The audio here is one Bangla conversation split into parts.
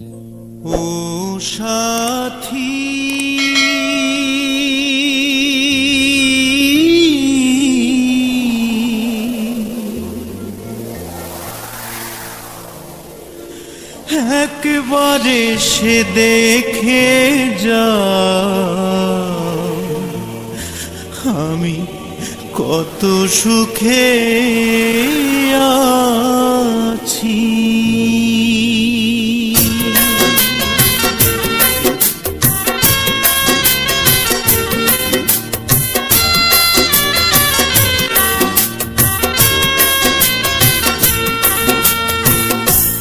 ও সাথী। একবারে সে দেখে যা আমি কত সুখে আছি।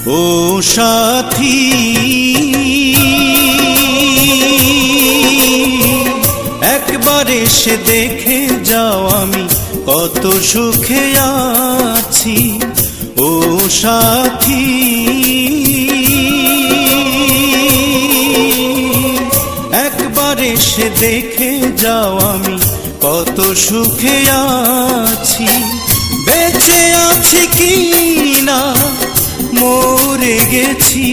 ও সাথী। একবার এসে দেখে যাও আমি কত সুখে আছি, ও সাথী। একবার এসে দেখে যাও আমি কত সুখে আছি, বেঁচে আছি কি গেছি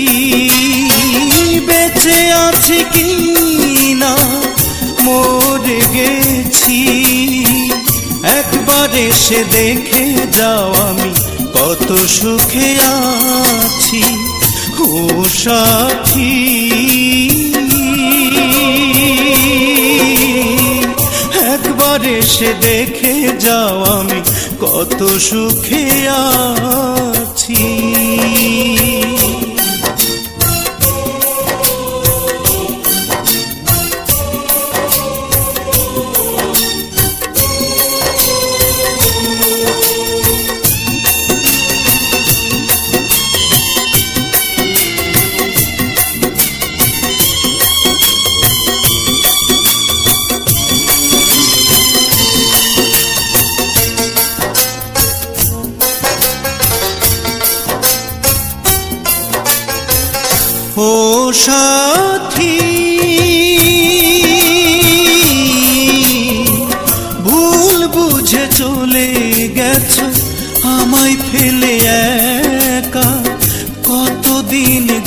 বেঁচে আছি কি না? মরে গেছি। একবার এসে দেখে যাও আমি কত সুখে আছি। ও সাথী একবার এসে দেখে যাও আমি কত সুখে আছি।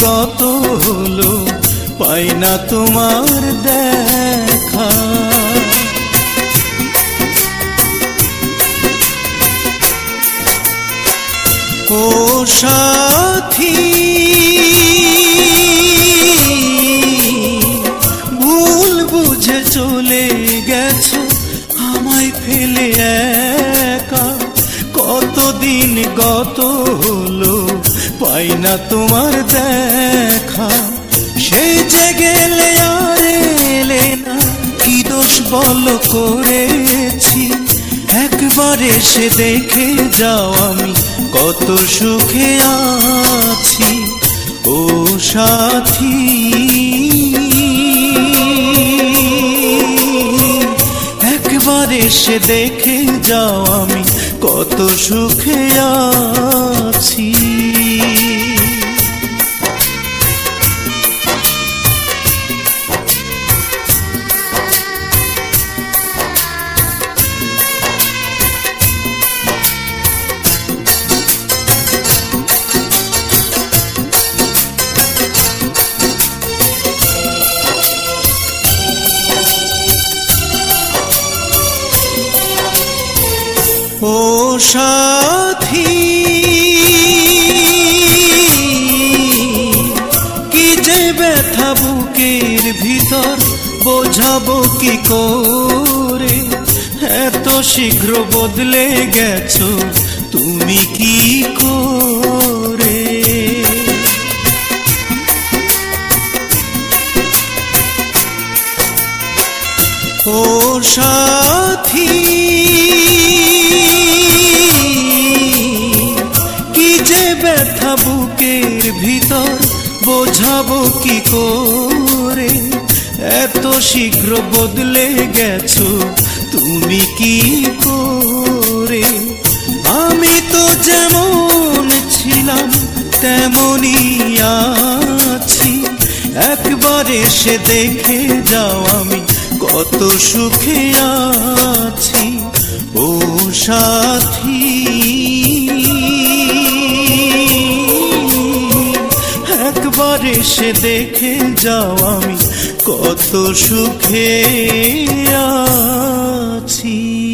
গত হলো, পাই না তোমার দেখা। ও সাথী, ভুল বুঝে চলে গেছো, আমায় ফেলে একা। কতদিন গত হলো পাই না তোমার দেখা। সে যে গেলে আর এলে না, কি দোষ বল করেছি? একবার এসে দেখে যাও আমি কত সুখে আছি। ও সাথী। একবার এসে দেখে যাও আমি কত সুখে আছি। সাথী। কি যে ব্যথা বুকের ভিতর, বোঝাবো কি করে? এত শীঘ্র বদলে গেছো, তুমি কি করে? ও সাথী বুকের ভিতর বোঝাবো কি করে? এত শীঘ্র বদলে গেছো, তুমি কি করে? আমি তো যেমন ছিলাম, তেমনই আছি। একবার এসে দেখে যাও আমি কত সুখে আছি। ও সাথী। এসে দেখে যাও আমি কত সুখে আছি।